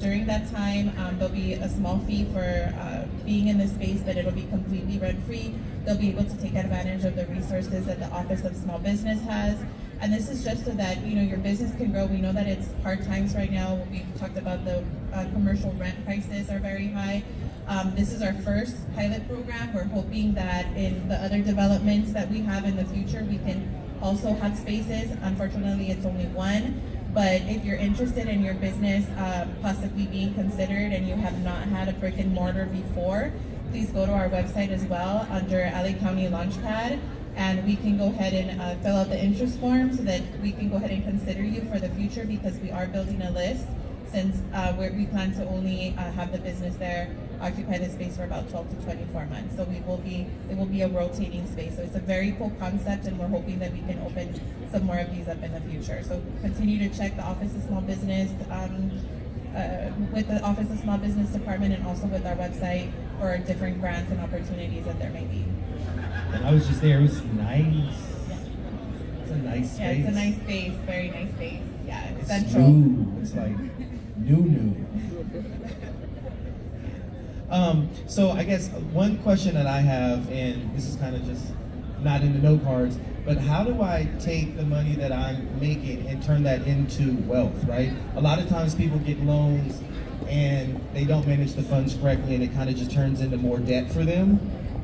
During that time, um, there'll be a small fee for uh, being in the space, but it'll be completely rent-free. They'll be able to take advantage of the resources that the Office of Small Business has. And this is just so that you know your business can grow. We know that it's hard times right now. We've talked about the uh, commercial rent prices are very high. Um, this is our first pilot program. We're hoping that in the other developments that we have in the future, we can also have spaces. Unfortunately, it's only one. But if you're interested in your business uh, possibly being considered and you have not had a brick and mortar before, please go to our website as well under LA County Launchpad and we can go ahead and uh, fill out the interest form so that we can go ahead and consider you for the future because we are building a list since uh, we plan to only uh, have the business there occupy the space for about 12 to 24 months. So we will be, it will be a rotating space. So it's a very cool concept and we're hoping that we can open some more of these up in the future. So continue to check the Office of Small Business um, uh, with the Office of Small Business Department and also with our website for different grants and opportunities that there may be. I was just there, it was nice. It's a nice space. Yeah, it's a nice space, very nice space. Yeah, it's central. New. It's like new, new. Um, so I guess one question that I have, and this is kind of just not in the note cards, but how do I take the money that I'm making and turn that into wealth, right? A lot of times people get loans and they don't manage the funds correctly and it kind of just turns into more debt for them.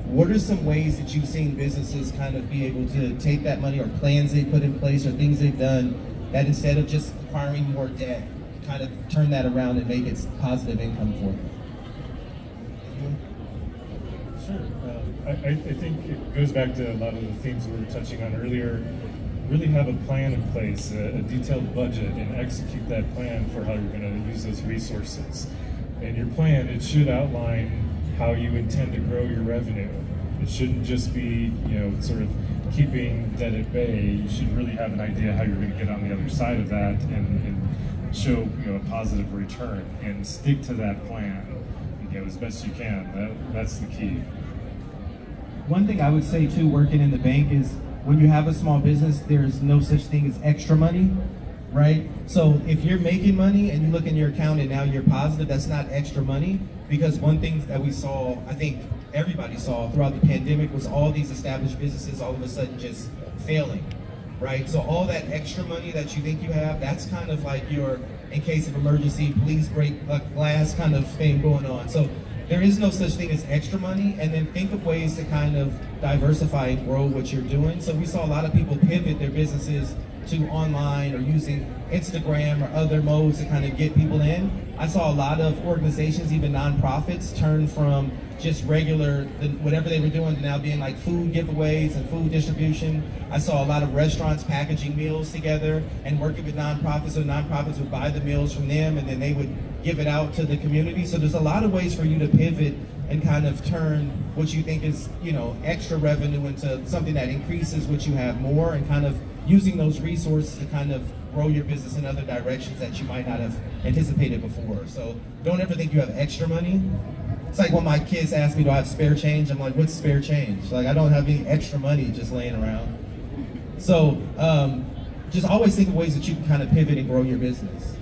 What are some ways that you've seen businesses kind of be able to take that money or plans they put in place or things they've done that instead of just acquiring more debt, kind of turn that around and make it positive income for them? Sure. Uh, I, I think it goes back to a lot of the themes we were touching on earlier. Really have a plan in place, a, a detailed budget, and execute that plan for how you're going to use those resources. And your plan, it should outline how you intend to grow your revenue. It shouldn't just be, you know, sort of keeping debt at bay. You should really have an idea how you're going to get on the other side of that and, and show, you know, a positive return and stick to that plan, you as best you can. That, that's the key. One thing I would say too, working in the bank is when you have a small business, there's no such thing as extra money, right? So if you're making money and you look in your account and now you're positive, that's not extra money because one thing that we saw, I think everybody saw throughout the pandemic was all these established businesses all of a sudden just failing, right? So all that extra money that you think you have, that's kind of like your, in case of emergency, please break glass kind of thing going on. So there is no such thing as extra money, and then think of ways to kind of diversify and grow what you're doing. So we saw a lot of people pivot their businesses to online or using Instagram or other modes to kind of get people in. I saw a lot of organizations, even nonprofits, turn from just regular, whatever they were doing, to now being like food giveaways and food distribution. I saw a lot of restaurants packaging meals together and working with nonprofits, so nonprofits would buy the meals from them and then they would give it out to the community. So there's a lot of ways for you to pivot and kind of turn what you think is, you know, extra revenue into something that increases what you have more and kind of using those resources to kind of grow your business in other directions that you might not have anticipated before. So don't ever think you have extra money. It's like when my kids ask me, do I have spare change? I'm like, what's spare change? Like, I don't have any extra money just laying around. So um, just always think of ways that you can kind of pivot and grow your business.